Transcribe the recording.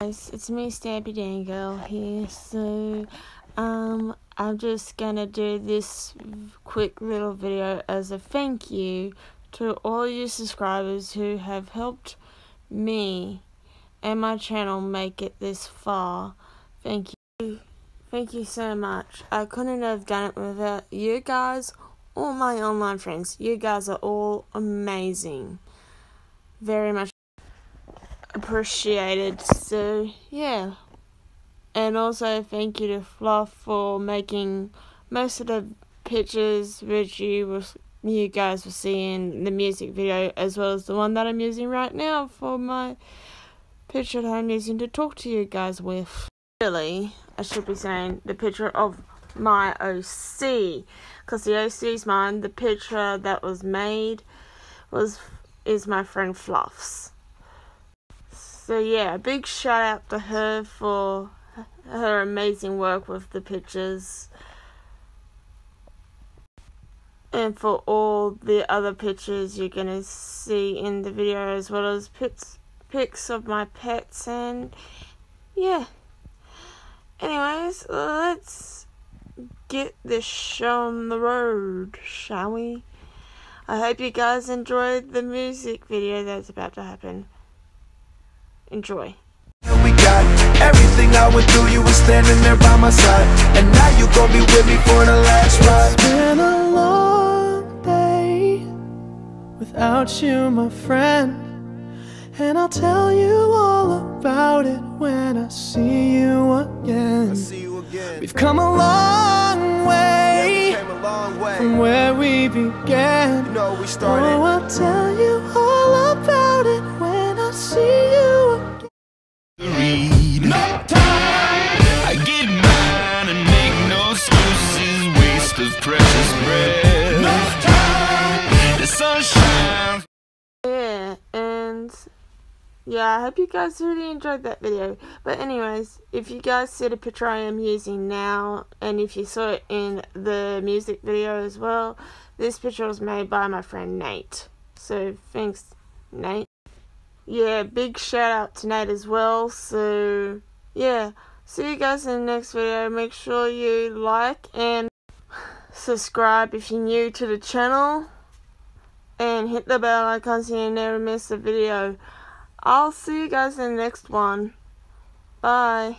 guys, it's me, Stampy Dan Girl here. So, um, I'm just gonna do this quick little video as a thank you to all you subscribers who have helped me and my channel make it this far. Thank you. Thank you so much. I couldn't have done it without you guys or my online friends. You guys are all amazing. Very much appreciated. So, yeah. And also, thank you to Fluff for making most of the pictures which you was you guys will see in the music video, as well as the one that I'm using right now for my picture that I'm using to talk to you guys with. Really, I should be saying the picture of my OC, because the OC is mine. The picture that was made was is my friend Fluff's. So yeah, a big shout out to her for her amazing work with the pictures. And for all the other pictures you're gonna see in the video as well as pics, pics of my pets and yeah. Anyways, let's get this show on the road, shall we? I hope you guys enjoyed the music video that's about to happen. Enjoy. We got everything I went through, you were standing there by my side. And now you gon' be with me for the last ride. It's been a long day without you, my friend. And I'll tell you all about it when I see you again. See you again. We've come a long way Came a long way. from where we began. You know we Oh, I'll tell you precious time. The sunshine. Yeah, and yeah, I hope you guys really enjoyed that video. But anyways, if you guys see the picture I am using now, and if you saw it in the music video as well, this picture was made by my friend Nate. So thanks, Nate. Yeah, big shout out to Nate as well. So yeah, see you guys in the next video. Make sure you like and subscribe if you're new to the channel and hit the bell icon so you never miss a video. I'll see you guys in the next one. Bye.